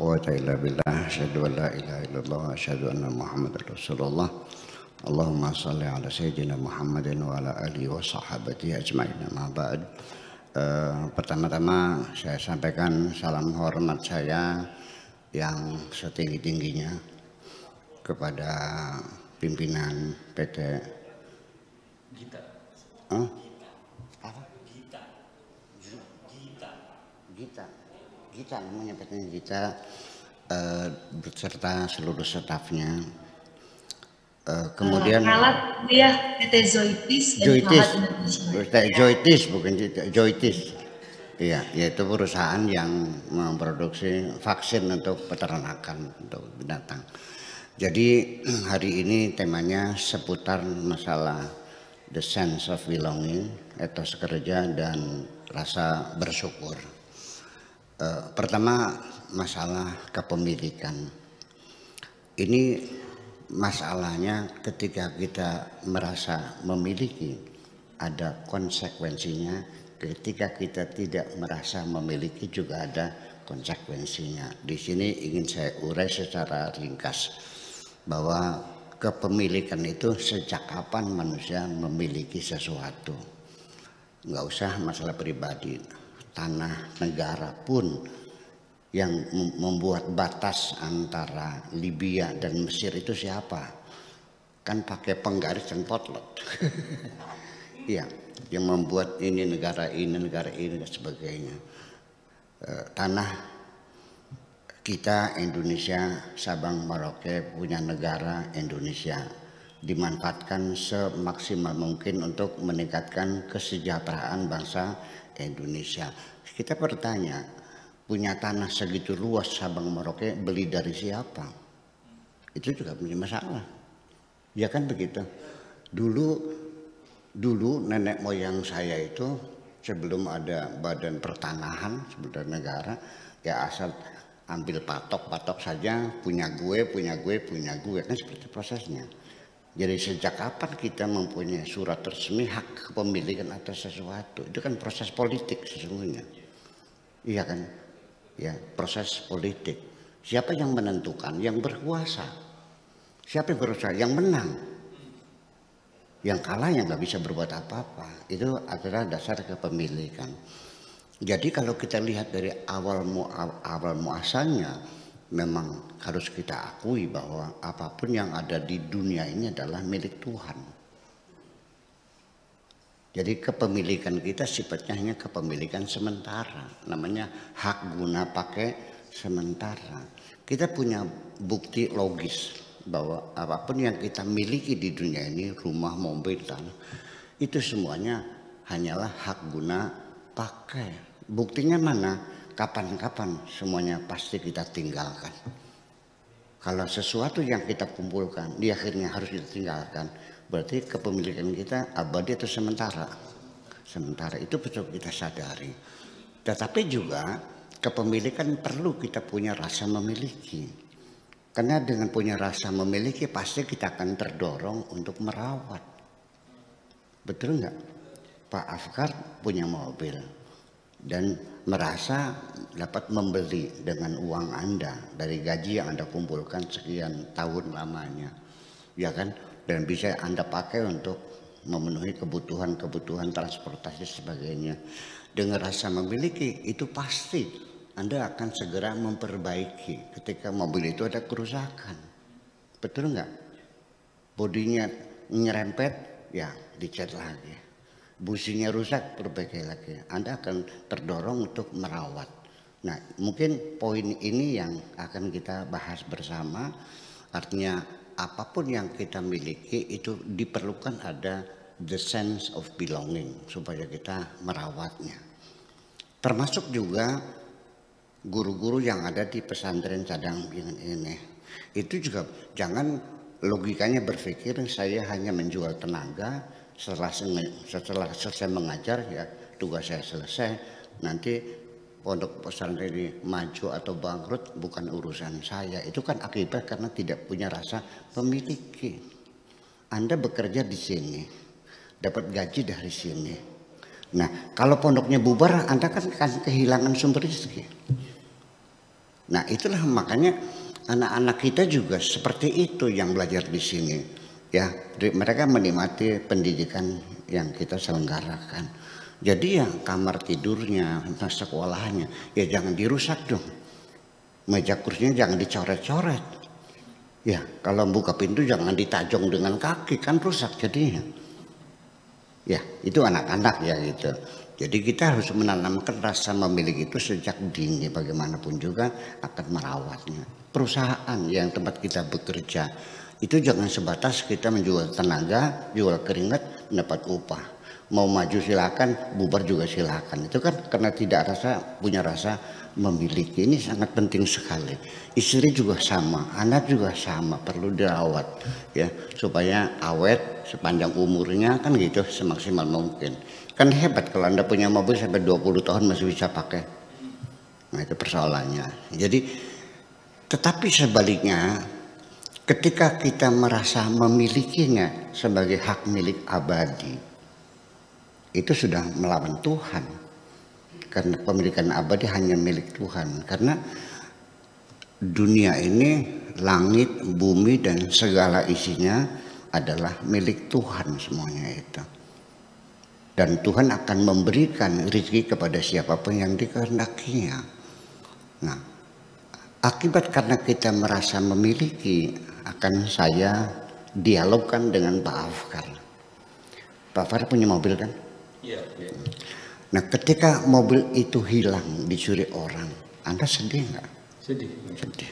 quwata illa billah. Asyhadu an la ilaha illallah asyhadu anna Muhammadar Rasulullah. Allahumma salli ala sayyidina Muhammadin wa ala alihi wa sahabati ajma'in. Ma ba'd. Uh, pertama-tama saya sampaikan salam hormat saya yang setinggi-tingginya kepada pimpinan PT Gita. Huh? Apa? Gita. Gita. Gita. Gita namanya PT Gita uh, beserta seluruh stafnya. Uh, kemudian uh, ya PT Zoitis Zoitis, Zoitis bukan Zoitis. Iya, yaitu perusahaan yang memproduksi vaksin untuk peternakan untuk binatang. Jadi hari ini temanya seputar masalah the sense of belonging, etos kerja dan rasa bersyukur. Uh, pertama masalah kepemilikan. Ini masalahnya ketika kita merasa memiliki ada konsekuensinya ketika kita tidak merasa memiliki juga ada konsekuensinya. Di sini ingin saya urai secara ringkas bahwa kepemilikan itu sejak kapan manusia memiliki sesuatu. Nggak usah masalah pribadi, tanah negara pun yang membuat batas antara Libya dan Mesir itu siapa? Kan pakai penggaris dan potlot. Iya, yang membuat ini negara ini negara ini dan sebagainya eh, tanah kita Indonesia Sabang Merauke punya negara Indonesia dimanfaatkan semaksimal mungkin untuk meningkatkan kesejahteraan bangsa Indonesia. Kita bertanya punya tanah segitu luas Sabang Merauke beli dari siapa? Itu juga punya masalah. Ya kan begitu? Dulu dulu nenek moyang saya itu sebelum ada badan pertanahan sebelum negara ya asal ambil patok-patok saja punya gue punya gue punya gue kan seperti prosesnya jadi sejak kapan kita mempunyai surat resmi hak kepemilikan atas sesuatu? Itu kan proses politik sesungguhnya. Iya kan? Ya proses politik. Siapa yang menentukan? Yang berkuasa. Siapa yang berkuasa yang menang. Yang kalah yang nggak bisa berbuat apa-apa. Itu adalah dasar kepemilikan. Jadi kalau kita lihat dari awal mu, awal muasalnya memang harus kita akui bahwa apa pun yang ada di dunia ini adalah milik Tuhan jadi kepemilikan kita sifatnya hanya kepemilikan sementara namanya hak guna pakai sementara kita punya bukti logis bahwa apa pun yang kita miliki di dunia ini, rumah, mobil, tanah, itu semuanya hanyalah hak guna pakai. Buktinya mana? Kapan-kapan semuanya pasti kita tinggalkan. Kalau sesuatu yang kita kumpulkan, di akhirnya harus kita tinggalkan. Berarti kepemilikan kita abadi atau sementara. Sementara itu betul kita sadari. Tetapi juga kepemilikan perlu kita punya rasa memiliki karena dengan punya rasa memiliki pasti kita akan terdorong untuk merawat. Betul nggak? Pak Afkar punya mobil dan merasa dapat membeli dengan uang Anda dari gaji yang Anda kumpulkan sekian tahun lamanya. Ya kan? Dan bisa Anda pakai untuk memenuhi kebutuhan-kebutuhan transportasi sebagainya. Dengan rasa memiliki itu pasti anda akan segera memperbaiki ketika mobil itu ada kerusakan. Betul nggak? Bodinya nyerempet, ya dicat lagi. Businya rusak, perbaiki lagi. Anda akan terdorong untuk merawat. Nah, mungkin poin ini yang akan kita bahas bersama. Artinya apa pun yang kita miliki itu diperlukan ada the sense of belonging supaya kita merawatnya. Termasuk juga guru-guru yang ada di pesantren cadang ini itu juga jangan logikanya berpikir saya hanya menjual tenaga setelah setelah selesai mengajar ya tugas saya selesai. Nanti pondok pesantren ini maju atau bangkrut bukan urusan saya. Itu kan akibat karena tidak punya rasa memiliki. Anda bekerja di sini dapat gaji dari sini. Nah kalau pondoknya bubar Anda kan, kan kehilangan sumber rezeki. Nah itulah makanya anak-anak kita juga seperti itu yang belajar di sini. Ya, mereka menikmati pendidikan yang kita selenggarakan. Jadi ya kamar tidurnya, sekolahnya, ya jangan dirusak dong. Meja kursinya jangan dicoret-coret. Ya, kalau buka pintu jangan ditajong dengan kaki, kan rusak jadinya. Ya, itu anak-anak ya gitu. Jadi kita harus menanamkan rasa memiliki itu sejak dini bagaimanapun juga akan merawatnya. Perusahaan yang tempat kita bekerja itu jangan sebatas kita menjual tenaga, jual keringat, mendapat upah. Mau maju silakan, bubar juga silakan. Itu kan karena tidak rasa punya rasa memiliki ini sangat penting sekali. Istri juga sama, anak juga sama, perlu dirawat ya supaya awet sepanjang umurnya kan gitu semaksimal mungkin. Kan hebat kalau Anda punya mobil sampai 20 tahun masih bisa pakai. Nah itu persoalannya. Jadi tetapi sebaliknya ketika kita merasa memilikinya sebagai hak milik abadi itu sudah melawan Tuhan. Karena pemilikan abadi hanya milik Tuhan. Karena dunia ini langit, bumi dan segala isinya adalah milik Tuhan semuanya itu dan Tuhan akan memberikan rezeki kepada siapa pun yang dikehendakinya. Nah, akibat karena kita merasa memiliki akan saya dialogkan dengan Pak Afkar. Pak Afkar punya mobil kan? Iya. Ya. Nah, ketika mobil itu hilang dicuri orang, Anda sedih nggak? Sedih. Sedih.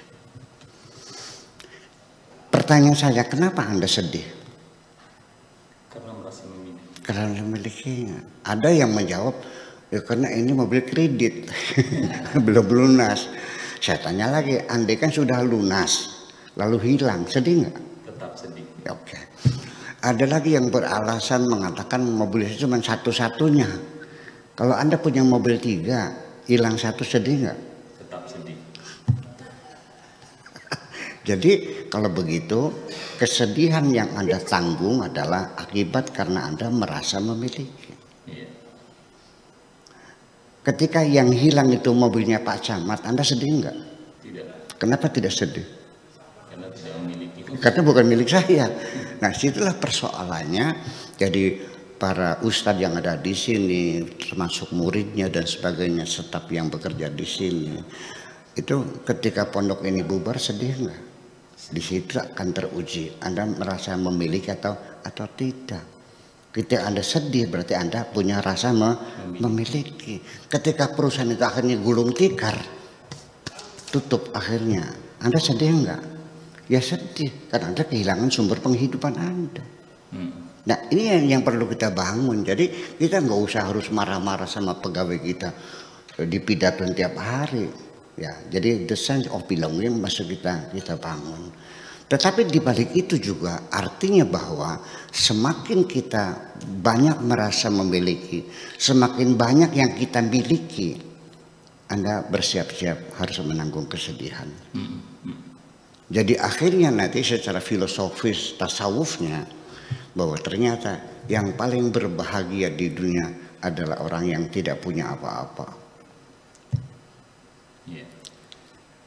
Pertanyaan saya, kenapa Anda sedih? karena memilikinya. Ada yang menjawab, ya karena ini mobil kredit, belum lunas. Saya tanya lagi, andai kan sudah lunas, lalu hilang, sedih nggak? Tetap sedih. Oke. Okay. Ada lagi yang beralasan mengatakan mobil itu cuma satu-satunya. Kalau anda punya mobil tiga, hilang satu sedih nggak? Tetap sedih. Jadi kalau begitu kesedihan yang Anda tanggung adalah akibat karena Anda merasa memiliki. Iya. Ketika yang hilang itu mobilnya Pak Camat, Anda sedih enggak? Tidak. Kenapa tidak sedih? Karena bukan milik saya. Nah, situlah persoalannya. Jadi para ustadz yang ada di sini, termasuk muridnya dan sebagainya, staf yang bekerja di sini, itu ketika pondok ini bubar sedih enggak? Di situ akan teruji Anda merasa memiliki atau atau tidak. Ketika Anda sedih berarti Anda punya rasa me memiliki. Ketika perusahaan itu akhirnya gulung tikar, tutup akhirnya, Anda sedih enggak? Ya sedih karena Anda kehilangan sumber penghidupan Anda. Hmm. Nah ini yang, yang perlu kita bangun. Jadi kita nggak usah harus marah-marah sama pegawai kita di pidato tiap hari Ya, jadi the sense of belonging masuk kita kita bangun. Tetapi di balik itu juga artinya bahwa semakin kita banyak merasa memiliki, semakin banyak yang kita miliki, Anda bersiap-siap harus menanggung kesedihan. Jadi akhirnya nanti secara filosofis tasawufnya bahwa ternyata yang paling berbahagia di dunia adalah orang yang tidak punya apa-apa.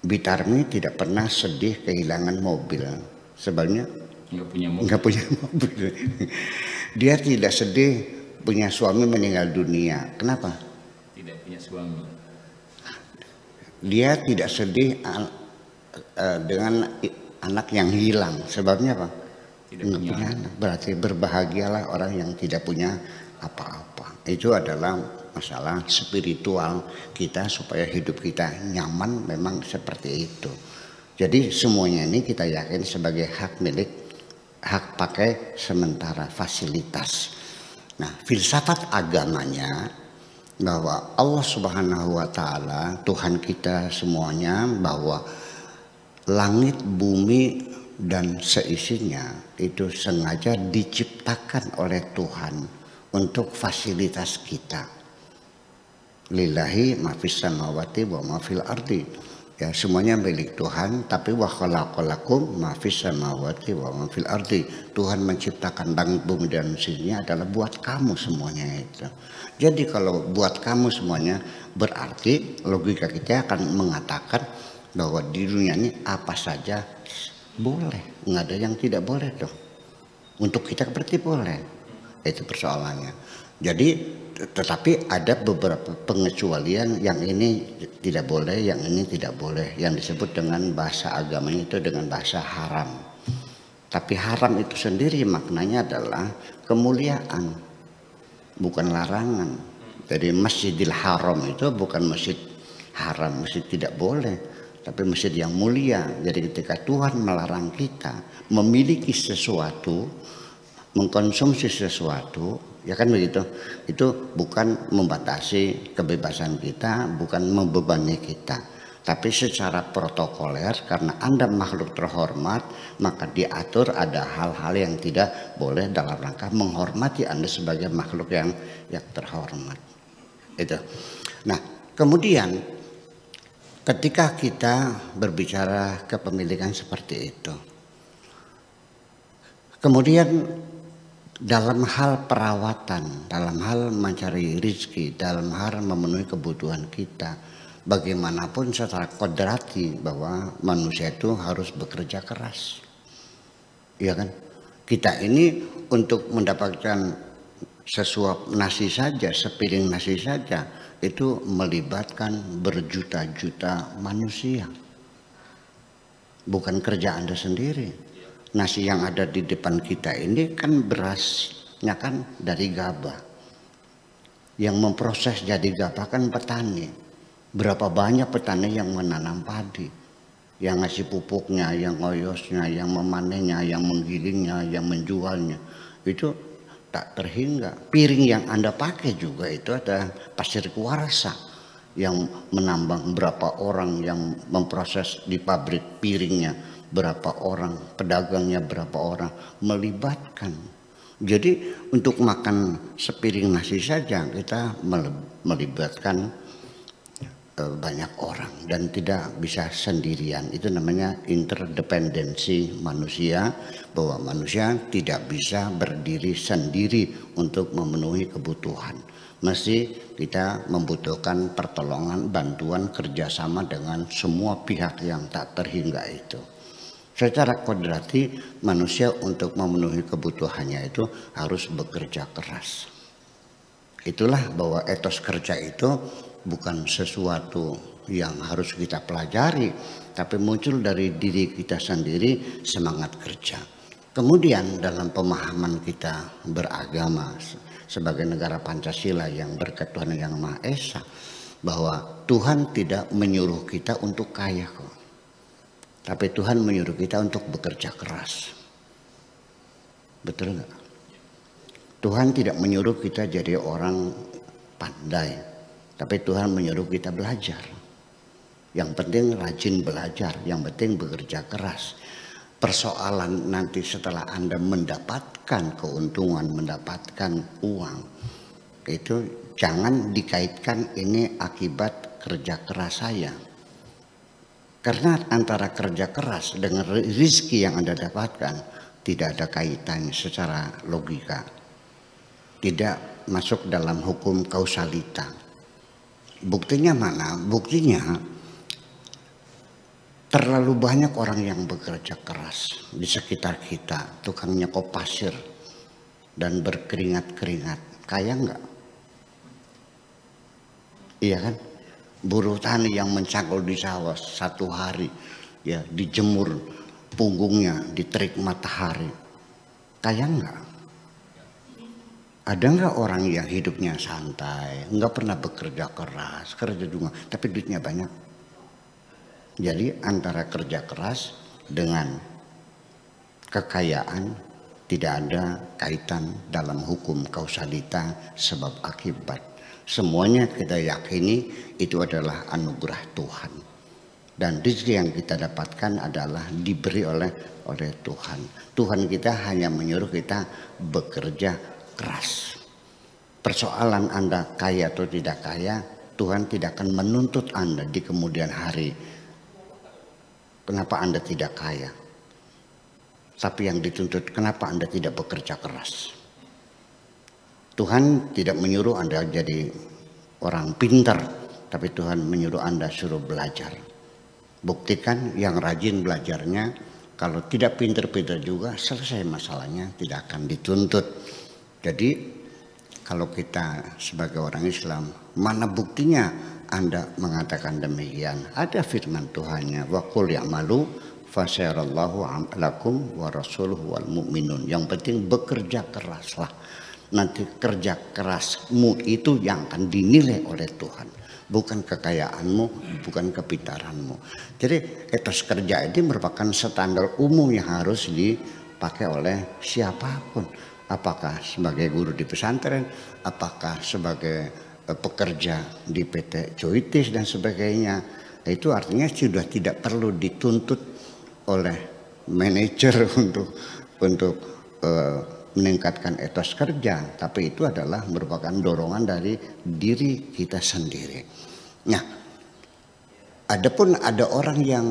Bitarmi tidak pernah sedih kehilangan mobil. Sebenarnya nggak punya mobil. Nggak punya mobil. Dia tidak sedih punya suami meninggal dunia. Kenapa? Tidak punya suami. Dia tidak sedih uh, dengan anak yang hilang. Sebabnya apa? Tidak punya, punya anak. Berarti berbahagialah orang yang tidak punya apa-apa. Itu adalah masalah spiritual kita supaya hidup kita nyaman memang seperti itu. Jadi semuanya ini kita yakin sebagai hak milik, hak pakai sementara fasilitas. Nah, filsafat agamanya bahwa Allah Subhanahu wa taala Tuhan kita semuanya bahwa langit, bumi dan seisinya itu sengaja diciptakan oleh Tuhan untuk fasilitas kita. Lillahi mafis samawati wa mafil ardi. Ya semuanya milik Tuhan tapi wa khalaqalakum mafis samawati wa mafil ardi. Tuhan menciptakan langit bumi dan sini adalah buat kamu semuanya itu. Jadi kalau buat kamu semuanya berarti logika kita akan mengatakan bahwa di dunia ini apa saja boleh, nggak ada yang tidak boleh dong. Untuk kita berarti boleh, itu persoalannya. Jadi tetapi ada beberapa pengecualian yang ini tidak boleh, yang ini tidak boleh, yang disebut dengan bahasa agamanya itu dengan bahasa haram. Tapi haram itu sendiri maknanya adalah kemuliaan, bukan larangan. Jadi Masjidil Haram itu bukan masjid haram, masjid tidak boleh, tapi masjid yang mulia. Jadi ketika Tuhan melarang kita memiliki sesuatu, mengkonsumsi sesuatu, ya kan begitu. Itu bukan membatasi kebebasan kita, bukan membebani kita. Tapi secara protokoler karena Anda makhluk terhormat, maka diatur ada hal-hal yang tidak boleh dalam rangka menghormati Anda sebagai makhluk yang yang terhormat. Itu. Nah, kemudian ketika kita berbicara kepemilikan seperti itu. Kemudian dalam hal perawatan, dalam hal mencari rizki, dalam hal memenuhi kebutuhan kita, bagaimanapun secara kodrati bahwa manusia itu harus bekerja keras. Iya kan? Kita ini untuk mendapatkan sesuap nasi saja, sepiring nasi saja, itu melibatkan berjuta-juta manusia. Bukan kerja Anda sendiri nasi yang ada di depan kita ini kan berasnya kan dari gabah. Yang memproses jadi gabah kan petani. Berapa banyak petani yang menanam padi. Yang ngasih pupuknya, yang ngoyosnya, yang memanennya, yang menggilingnya, yang menjualnya. Itu tak terhingga. Piring yang Anda pakai juga itu ada pasir kuarsa yang menambang berapa orang yang memproses di pabrik piringnya berapa orang, pedagangnya berapa orang, melibatkan. Jadi untuk makan sepiring nasi saja kita melibatkan banyak orang dan tidak bisa sendirian. Itu namanya interdependensi manusia bahwa manusia tidak bisa berdiri sendiri untuk memenuhi kebutuhan. Mesti kita membutuhkan pertolongan, bantuan, kerjasama dengan semua pihak yang tak terhingga itu. Secara kodrati manusia untuk memenuhi kebutuhannya itu harus bekerja keras. Itulah bahwa etos kerja itu bukan sesuatu yang harus kita pelajari, tapi muncul dari diri kita sendiri semangat kerja. Kemudian dalam pemahaman kita beragama sebagai negara Pancasila yang berketuhanan yang Maha Esa, bahwa Tuhan tidak menyuruh kita untuk kaya kok. Tapi Tuhan menyuruh kita untuk bekerja keras. Betul nggak? Tuhan tidak menyuruh kita jadi orang pandai. Tapi Tuhan menyuruh kita belajar. Yang penting rajin belajar. Yang penting bekerja keras. Persoalan nanti setelah Anda mendapatkan keuntungan, mendapatkan uang. Itu jangan dikaitkan ini akibat kerja keras saya karena antara kerja keras dengan rizki yang Anda dapatkan tidak ada kaitannya secara logika. Tidak masuk dalam hukum kausalita. Buktinya mana? Buktinya terlalu banyak orang yang bekerja keras di sekitar kita. Tukang nyekop pasir dan berkeringat-keringat. Kaya enggak? Iya kan? buruh tani yang mencangkul di sawah satu hari ya dijemur punggungnya di terik matahari kaya enggak ada enggak orang yang hidupnya santai enggak pernah bekerja keras kerja juga tapi duitnya banyak jadi antara kerja keras dengan kekayaan tidak ada kaitan dalam hukum kausalita sebab akibat Semuanya kita yakini itu adalah anugerah Tuhan. Dan rezeki yang kita dapatkan adalah diberi oleh oleh Tuhan. Tuhan kita hanya menyuruh kita bekerja keras. Persoalan Anda kaya atau tidak kaya, Tuhan tidak akan menuntut Anda di kemudian hari. Kenapa Anda tidak kaya? Tapi yang dituntut, kenapa Anda tidak bekerja keras? Tuhan tidak menyuruh Anda jadi orang pintar, tapi Tuhan menyuruh Anda suruh belajar. Buktikan yang rajin belajarnya, kalau tidak pinter-pinter juga selesai masalahnya tidak akan dituntut. Jadi kalau kita sebagai orang Islam, mana buktinya Anda mengatakan demikian? Ada firman Tuhannya, wa qul ya'malu fasyarallahu lakum wa rasuluhu wal mu'minun. Yang penting bekerja keraslah. Nanti kerja kerasmu itu yang akan dinilai oleh Tuhan bukan kekayaanmu, bukan kepintaranmu. Jadi etos kerja ini merupakan standar umum yang harus dipakai oleh siapa pun. Apakah sebagai guru di pesantren, apakah sebagai eh, pekerja di PT Joitis dan sebagainya. Itu artinya sudah tidak perlu dituntut oleh manajer untuk untuk uh, meningkatkan etos kerja, tapi itu adalah merupakan dorongan dari diri kita sendiri. Nah, adapun ada orang yang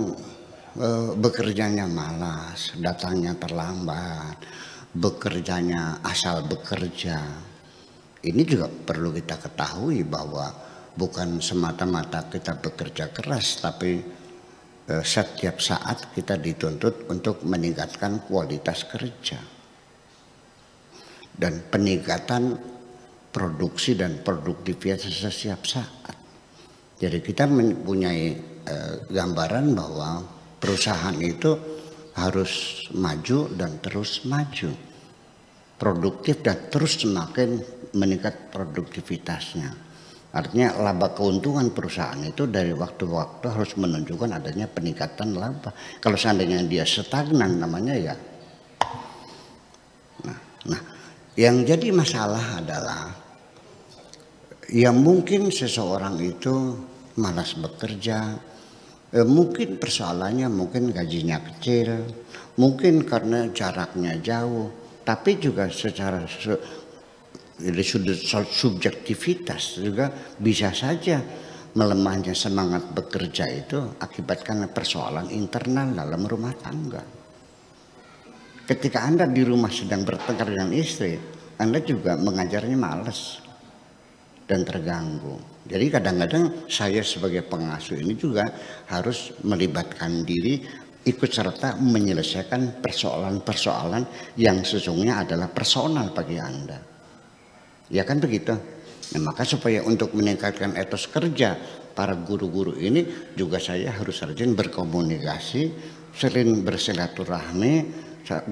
uh, bekerjanya malas, datangnya terlambat, bekerjanya asal bekerja. Ini juga perlu kita ketahui bahwa bukan semata-mata kita bekerja keras, tapi uh, setiap saat kita dituntut untuk meningkatkan kualitas kerja dan peningkatan produksi dan produktivitas setiap saat. Jadi kita mempunyai eh, gambaran bahwa perusahaan itu harus maju dan terus maju. Produktif dan terus semakin meningkat produktivitasnya. Artinya laba keuntungan perusahaan itu dari waktu-waktu harus menunjukkan adanya peningkatan laba. Kalau seandainya dia stagnan namanya ya. Nah, nah yang jadi masalah adalah ya mungkin seseorang itu malas bekerja, eh, mungkin persoalannya mungkin gajinya kecil, mungkin karena jaraknya jauh, tapi juga secara dari sudut subjektivitas juga bisa saja melemahnya semangat bekerja itu akibat karena persoalan internal dalam rumah tangga. Ketika Anda di rumah sedang bertengkar dengan istri, Anda juga mengajarnya males dan terganggu. Jadi kadang-kadang saya sebagai pengasuh ini juga harus melibatkan diri ikut serta menyelesaikan persoalan-persoalan yang sesungguhnya adalah personal bagi Anda. Ya kan begitu? Nah, maka supaya untuk meningkatkan etos kerja para guru-guru ini juga saya harus rajin berkomunikasi, sering bersilaturahmi,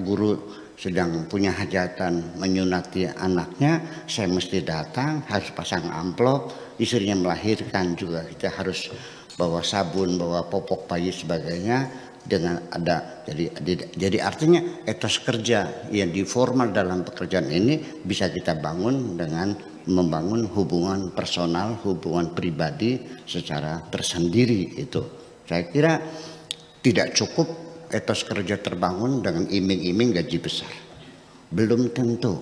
guru sedang punya hajatan menyunati anaknya, saya mesti datang, harus pasang amplop, istrinya melahirkan juga kita harus bawa sabun, bawa popok bayi sebagainya dengan ada jadi jadi artinya etos kerja yang di formal dalam pekerjaan ini bisa kita bangun dengan membangun hubungan personal, hubungan pribadi secara tersendiri itu. Saya kira tidak cukup etos kerja terbangun dengan iming-iming gaji besar. Belum tentu.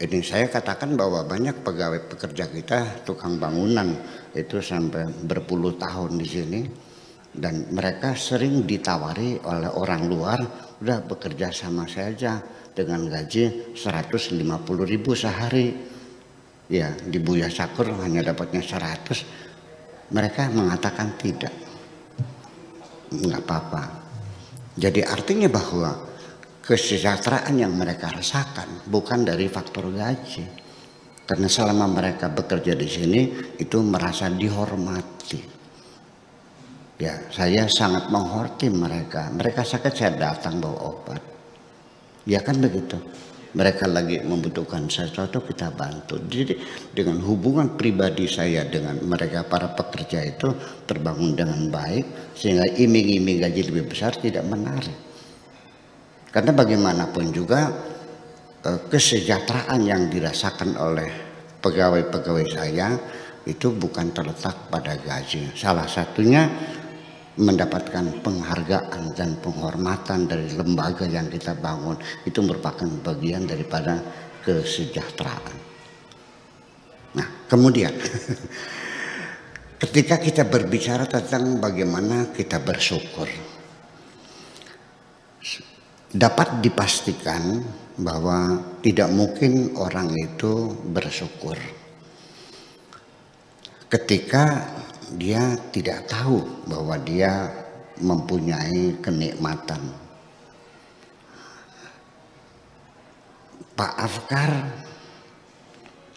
Ini saya katakan bahwa banyak pegawai pekerja kita tukang bangunan itu sampai berpuluh tahun di sini dan mereka sering ditawari oleh orang luar udah bekerja sama saya aja dengan gaji 150 ribu sehari ya di Buya Sakur hanya dapatnya 100 mereka mengatakan tidak nggak apa-apa jadi artinya bahwa kesejahteraan yang mereka rasakan bukan dari faktor gaji. Karena selama mereka bekerja di sini itu merasa dihormati. Ya, saya sangat menghormati mereka. Mereka sakit saya datang bawa obat. Ya kan begitu. Mereka lagi membutuhkan sesuatu kita bantu. Jadi dengan hubungan pribadi saya dengan mereka para pekerja itu terbangun dengan baik sehingga iming-iming gaji lebih besar tidak menarik. Karena bagaimanapun juga eh, kesejahteraan yang dirasakan oleh pegawai-pegawai saya itu bukan terletak pada gaji. Salah satunya mendapatkan penghargaan dan penghormatan dari lembaga yang kita bangun itu merupakan bagian daripada kesejahteraan. Nah, kemudian ketika kita berbicara tentang bagaimana kita bersyukur dapat dipastikan bahwa tidak mungkin orang itu bersyukur ketika dia tidak tahu bahwa dia mempunyai kenikmatan. Pak Afkar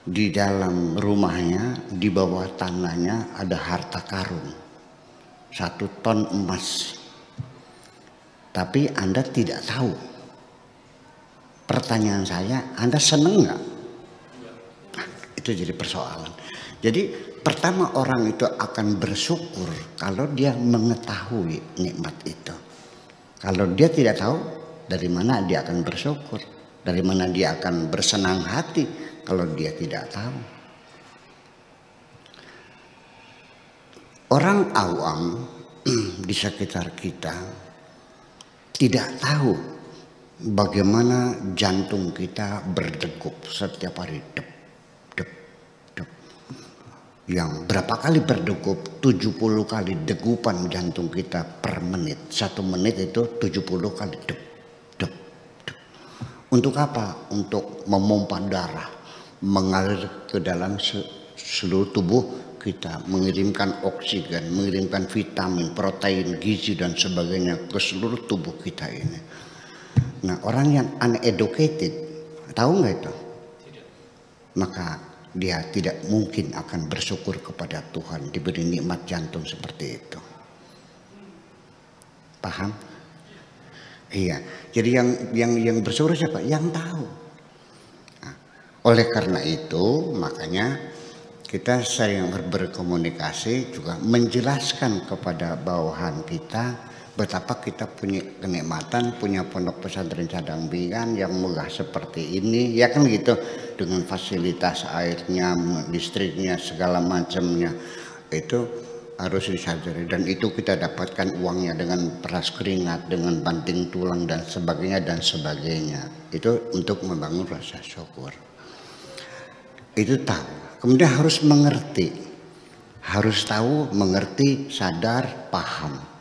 di dalam rumahnya di bawah tanahnya ada harta karun satu ton emas. Tapi anda tidak tahu. Pertanyaan saya anda seneng nggak? Nah, itu jadi persoalan. Jadi pertama orang itu akan bersyukur kalau dia mengetahui nikmat itu. Kalau dia tidak tahu dari mana dia akan bersyukur? Dari mana dia akan bersenang hati kalau dia tidak tahu. Orang awam di sekitar kita tidak tahu bagaimana jantung kita berdegup setiap hari. Dep yang berapa kali berdegup 70 kali degupan jantung kita per menit satu menit itu 70 kali dep untuk apa? Untuk memompa darah, mengalir ke dalam seluruh tubuh kita, mengirimkan oksigen, mengirimkan vitamin, protein, gizi dan sebagainya ke seluruh tubuh kita ini. Nah orang yang uneducated, tahu nggak itu? Maka dia tidak mungkin akan bersyukur kepada Tuhan diberi nikmat jantung seperti itu. Paham? Iya. Jadi yang yang yang bersuara siapa? Yang tahu. Nah, oleh karena itu makanya kita sering berkomunikasi juga menjelaskan kepada bawahan kita betapa kita punya kenikmatan punya pondok pesantren cadang bingan yang megah seperti ini ya kan gitu? Dengan fasilitas airnya listriknya segala macamnya. Itu harus disadari. Dan itu kita dapatkan uangnya dengan peras keringat dengan banting tulang dan sebagainya dan sebagainya. Itu untuk membangun rasa syukur. Itu tahu. Kemudian harus mengerti. Harus tahu mengerti sadar paham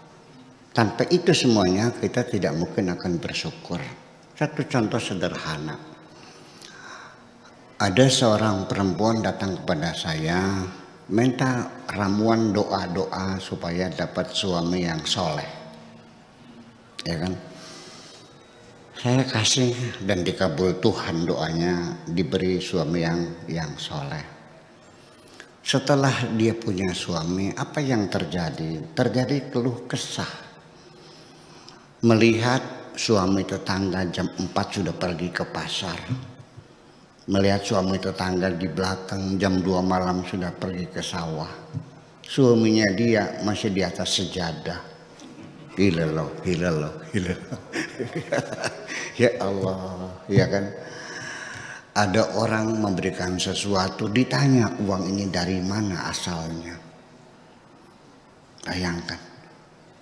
tanpa itu semuanya kita tidak mungkin akan bersyukur satu contoh sederhana ada seorang perempuan datang kepada saya minta ramuan doa-doa supaya dapat suami yang soleh. Ya kan? Saya kasih dan dikabul Tuhan doanya diberi suami yang yang soleh. Setelah dia punya suami, apa yang terjadi? Terjadi keluh kesah. Melihat suami tetangga jam 4 sudah pergi ke pasar melihat suami tetangga di belakang jam 2 malam sudah pergi ke sawah. Suaminya dia masih di atas sejadah. Gila loh, gila loh, gila loh. ya Allah, ya kan. Ada orang memberikan sesuatu, ditanya uang ini dari mana asalnya. Bayangkan,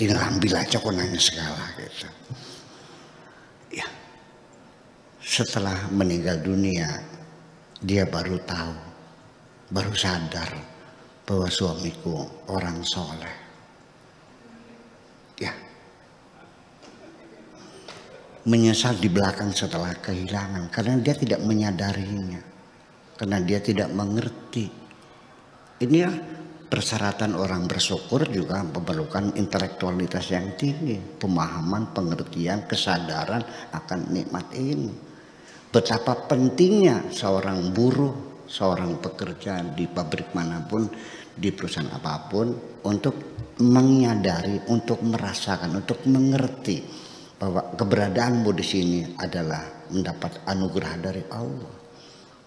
tinggal ambil aja kok nanya segala gitu. Ya, setelah meninggal dunia dia baru tahu, baru sadar bahwa suamiku orang soleh. Ya, menyesal di belakang setelah kehilangan karena dia tidak menyadarinya, karena dia tidak mengerti. Ini ya persyaratan orang bersyukur juga memerlukan intelektualitas yang tinggi, pemahaman, pengertian, kesadaran akan nikmat ini betapa pentingnya seorang buruh, seorang pekerja di pabrik mana pun, di perusahaan apa pun untuk menyadari, untuk merasakan, untuk mengerti bahwa keberadaanmu di sini adalah mendapat anugerah dari Allah.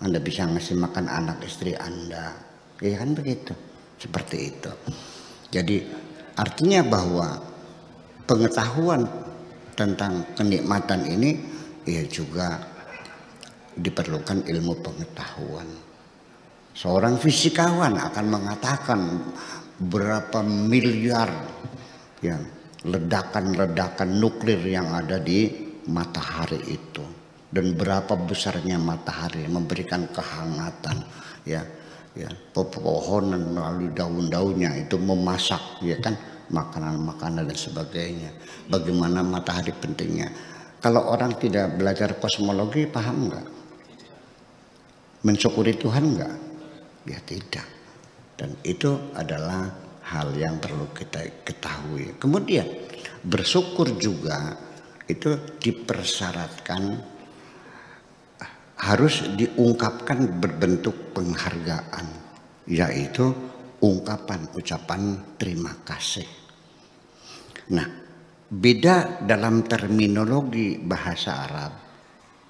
Anda bisa ngasih makan anak istri Anda. Ya kan begitu. Seperti itu. Jadi artinya bahwa pengetahuan tentang kenikmatan ini ya juga diperlukan ilmu pengetahuan. Seorang fisikawan akan mengatakan berapa miliar ya ledakan-ledakan nuklir yang ada di matahari itu dan berapa besarnya matahari memberikan kehangatan ya ya pepohonan melalui daun-daunnya itu memasak ya kan makanan-makanan dan sebagainya bagaimana matahari pentingnya kalau orang tidak belajar kosmologi paham nggak mensyukuri Tuhan enggak? Ya tidak. Dan itu adalah hal yang perlu kita ketahui. Kemudian bersyukur juga itu dipersyaratkan harus diungkapkan berbentuk penghargaan yaitu ungkapan ucapan terima kasih. Nah, beda dalam terminologi bahasa Arab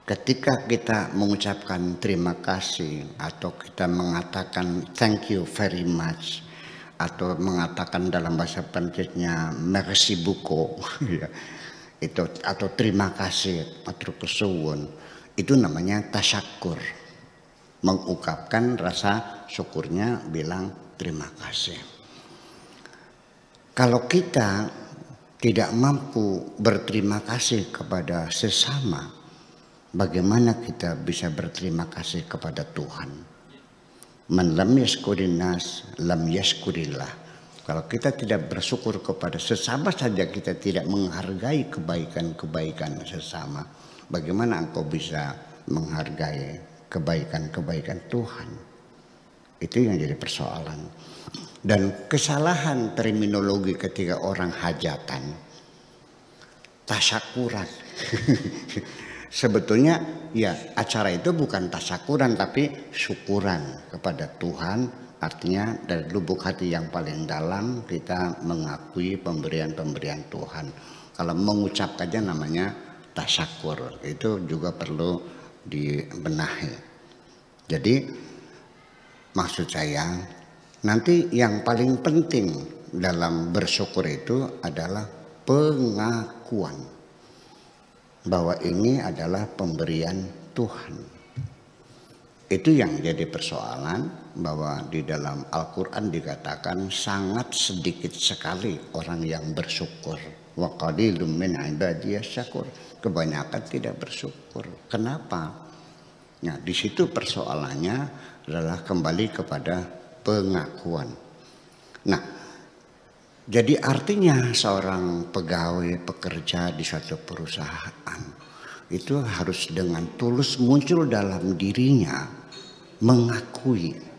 ketika kita mengucapkan terima kasih atau kita mengatakan thank you very much atau mengatakan dalam bahasa Prancisnya merci beaucoup ya itu atau terima kasih atau kesuwun itu namanya tasyakur. Mengungkapkan rasa syukurnya bilang terima kasih. Kalau kita tidak mampu berterima kasih kepada sesama bagaimana kita bisa berterima kasih kepada Tuhan? Man lam yaskurin lam yaskurillah. Kalau kita tidak bersyukur kepada sesama saja kita tidak menghargai kebaikan-kebaikan sesama. Bagaimana engkau bisa menghargai kebaikan-kebaikan Tuhan? Itu yang jadi persoalan. Dan kesalahan terminologi ketika orang hajatan. Tasyakuran. Sebetulnya ya acara itu bukan tasyakuran tapi syukuran kepada Tuhan Artinya dari lubuk hati yang paling dalam kita mengakui pemberian-pemberian Tuhan. Kalau mengucapkannya namanya tasyakur. Itu juga perlu dibenahi. Jadi maksud saya nanti yang paling penting dalam bersyukur itu adalah pengakuan bahwa ini adalah pemberian Tuhan. Itu yang jadi persoalan bahwa di dalam Al-Quran dikatakan sangat sedikit sekali orang yang bersyukur. Min syakur. Kebanyakan tidak bersyukur. Kenapa? Nah, di situ persoalannya adalah kembali kepada pengakuan. Nah, jadi artinya seorang pegawai pekerja di suatu perusahaan itu harus dengan tulus muncul dalam dirinya mengakui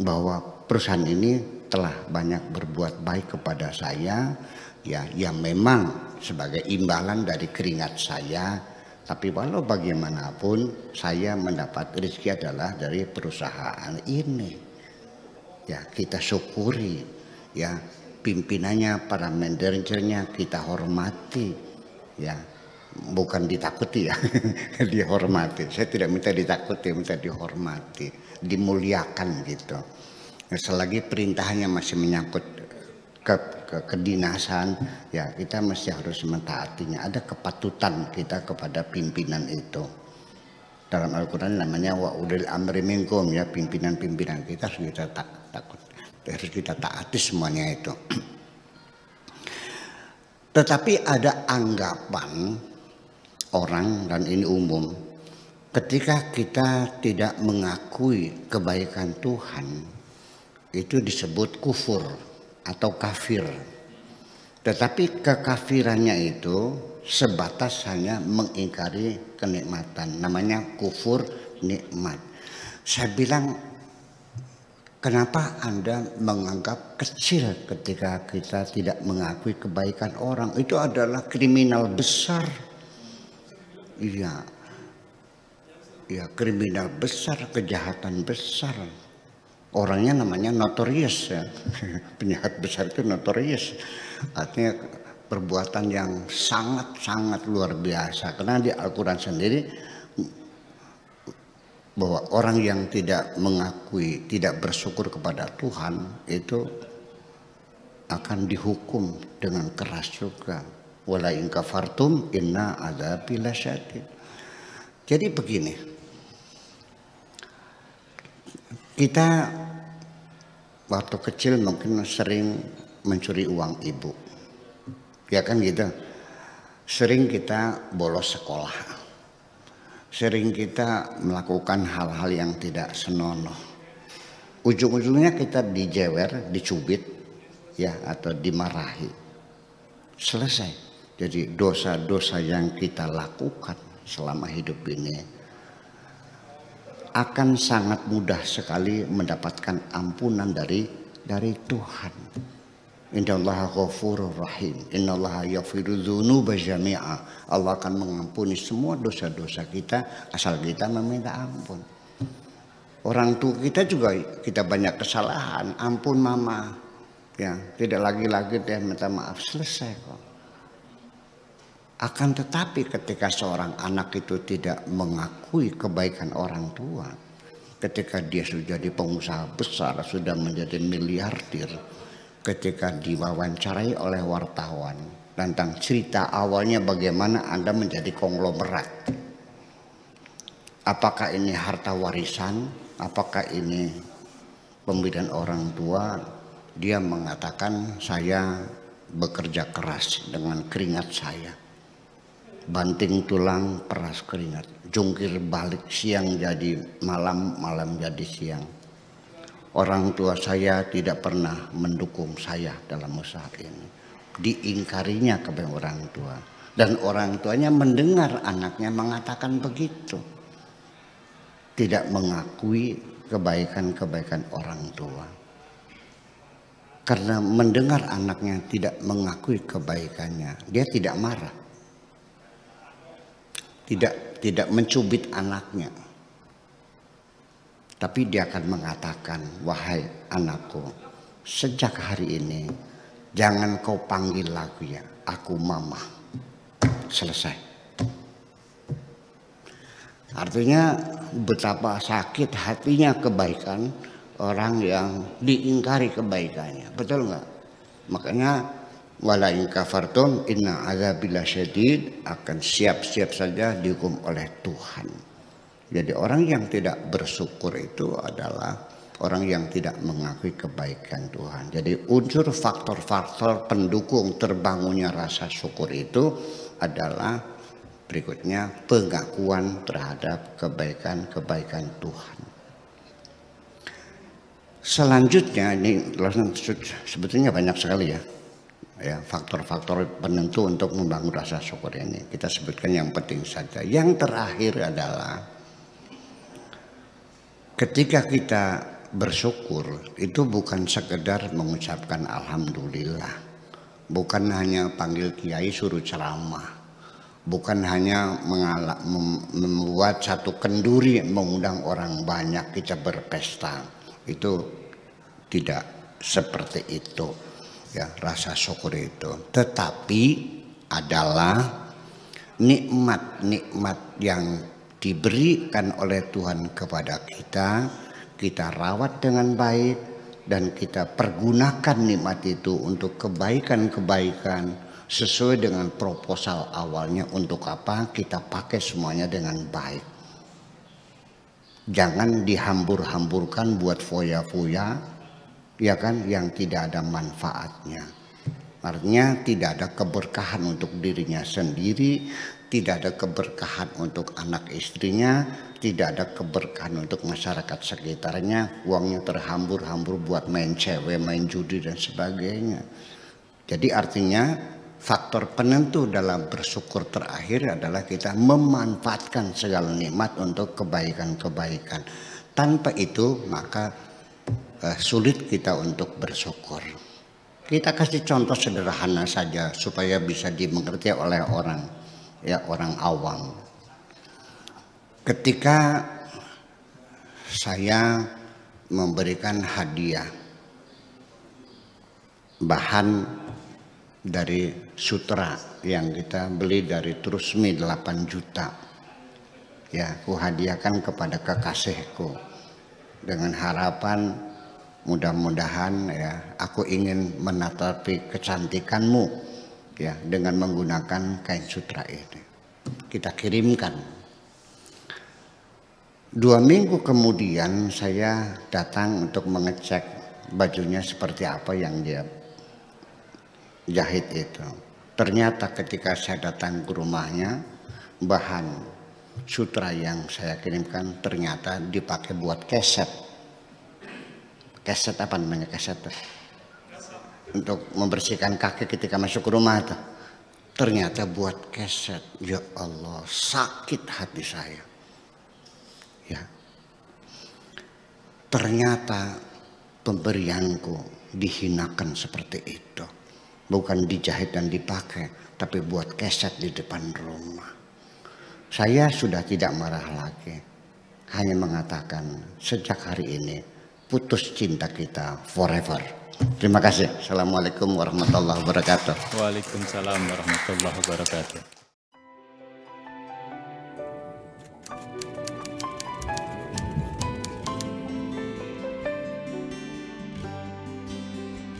bahwa perusahaan ini telah banyak berbuat baik kepada saya ya yang memang sebagai imbalan dari keringat saya. Tapi walau bagaimanapun saya mendapat rezeki adalah dari perusahaan ini. Ya kita syukuri ya pimpinannya para manajernya kita hormati ya. Bukan ditakuti ya, dihormati. Saya tidak minta ditakuti, minta dihormati, dimuliakan gitu. Selagi perintahnya masih menyangkut ke, ke kedinasan, ya kita mesti harus mentaatinya. Ada kepatutan kita kepada pimpinan itu. Dalam Al-Quran namanya wa udil amri minkum ya pimpinan-pimpinan kita harus kita tak, takut harus kita taati semuanya itu. Tetapi ada anggapan orang dan ini umum ketika kita tidak mengakui kebaikan Tuhan itu disebut kufur atau kafir. Tetapi kekafirannya itu sebatas hanya mengingkari kenikmatan namanya kufur nikmat. Saya bilang kenapa Anda menganggap kecil ketika kita tidak mengakui kebaikan orang? Itu adalah kriminal besar. Iya. Ya kriminal besar, kejahatan besar. Orangnya namanya notorious ya. Penjahat besar itu notorious. Artinya perbuatan yang sangat-sangat luar biasa. Karena di Al-Quran sendiri bahwa orang yang tidak mengakui, tidak bersyukur kepada Tuhan itu akan dihukum dengan keras juga wala in kafartum inna adzabi. Jadi begini. Kita waktu kecil mungkin sering mencuri uang ibu. Ya kan gitu. Sering kita bolos sekolah. Sering kita melakukan hal-hal yang tidak senonoh. Ujung-ujungnya kita dijewer, dicubit ya atau dimarahi. Selesai. Jadi dosa-dosa yang kita lakukan selama hidup ini akan sangat mudah sekali mendapatkan ampunan dari dari Tuhan. Innallaha ghafurur rahim. Innallaha yaghfiru dzunuba jami'a. Allah akan mengampuni semua dosa-dosa kita asal kita meminta ampun. Orang tua kita juga kita banyak kesalahan. Ampun mama. Ya, tidak lagi-lagi dia minta maaf selesai kok. Akan tetapi ketika seorang anak itu tidak mengakui kebaikan orang tua, ketika dia sudah jadi pengusaha besar, sudah menjadi miliarder, ketika diwawancarai oleh wartawan tentang cerita awalnya bagaimana Anda menjadi konglomerat. Apakah ini harta warisan? Apakah ini pemberian orang tua? Dia mengatakan saya bekerja keras dengan keringat saya. Banting tulang peras keringat. Jungkir balik siang jadi malam, malam jadi siang Orang tua saya tidak pernah mendukung saya dalam usaha ini. Diingkarinya kepada orang tua. Dan orang tuanya mendengar anaknya mengatakan begitu. Tidak mengakui kebaikan-kebaikan orang tua. Karena mendengar anaknya tidak mengakui kebaikannya, dia tidak marah. Tidak tidak mencubit anaknya tapi dia akan mengatakan, wahai anakku, sejak hari ini jangan kau panggil lagi ya, aku mama. Selesai. Artinya betapa sakit hatinya kebaikan orang yang diingkari kebaikannya. Betul nggak? Makanya wala in kafartum inna azabila syadid akan siap-siap saja dihukum oleh Tuhan. Jadi orang yang tidak bersyukur itu adalah orang yang tidak mengakui kebaikan Tuhan. Jadi unsur faktor-faktor pendukung terbangunnya rasa syukur itu adalah berikutnya pengakuan terhadap kebaikan-kebaikan Tuhan. Selanjutnya ini sebetulnya banyak sekali ya ya faktor-faktor penentu untuk membangun rasa syukur ini. Kita sebutkan yang penting saja. Yang terakhir adalah Ketika kita bersyukur itu bukan sekedar mengucapkan alhamdulillah. Bukan hanya panggil kiai suruh ceramah. Bukan hanya membuat satu kenduri mengundang orang banyak kita berpesta. Itu tidak seperti itu ya rasa syukur itu. Tetapi adalah nikmat-nikmat yang diberikan oleh Tuhan kepada kita, kita rawat dengan baik dan kita pergunakan nikmat itu untuk kebaikan-kebaikan sesuai dengan proposal awalnya untuk apa kita pakai semuanya dengan baik. Jangan dihambur-hamburkan buat foya-foya ya kan yang tidak ada manfaatnya. Artinya tidak ada keberkahan untuk dirinya sendiri, tidak ada keberkahan untuk anak istrinya, tidak ada keberkahan untuk masyarakat sekitarnya, uangnya terhambur-hambur buat main cewek, main judi dan sebagainya. Jadi artinya faktor penentu dalam bersyukur terakhir adalah kita memanfaatkan segala nikmat untuk kebaikan-kebaikan. Tanpa itu maka eh, sulit kita untuk bersyukur. Kita kasih contoh sederhana saja supaya bisa dimengerti oleh orang ya orang awam. Ketika saya memberikan hadiah bahan dari sutra yang kita beli dari Trusmi 8 juta. Ya, ku hadiahkan kepada kekasihku dengan harapan mudah-mudahan ya aku ingin menatapi kecantikanmu ya dengan menggunakan kain sutra ini. Kita kirimkan. Dua minggu kemudian saya datang untuk mengecek bajunya seperti apa yang dia jahit itu. Ternyata ketika saya datang ke rumahnya, bahan sutra yang saya kirimkan ternyata dipakai buat keset. Keset apa namanya keset? untuk membersihkan kaki ketika masuk ke rumah itu. Ternyata buat keset. Ya Allah, sakit hati saya. Ya. Ternyata pemberianku dihinakan seperti itu. Bukan dijahit dan dipakai, tapi buat keset di depan rumah. Saya sudah tidak marah lagi. Hanya mengatakan sejak hari ini putus cinta kita forever. Terima kasih. Assalamualaikum warahmatullahi wabarakatuh. Waalaikumsalam warahmatullahi wabarakatuh.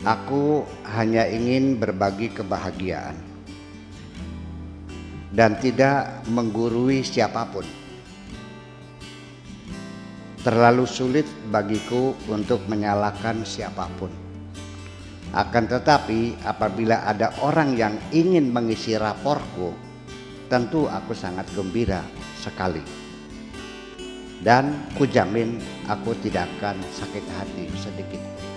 Aku hanya ingin berbagi kebahagiaan dan tidak menggurui siapa pun. Terlalu sulit bagiku untuk menyalahkan siapa pun. Akan tetapi, apabila ada orang yang ingin mengisi raporku, tentu aku sangat gembira sekali. Dan kujamin aku tidak akan sakit hati sedikit.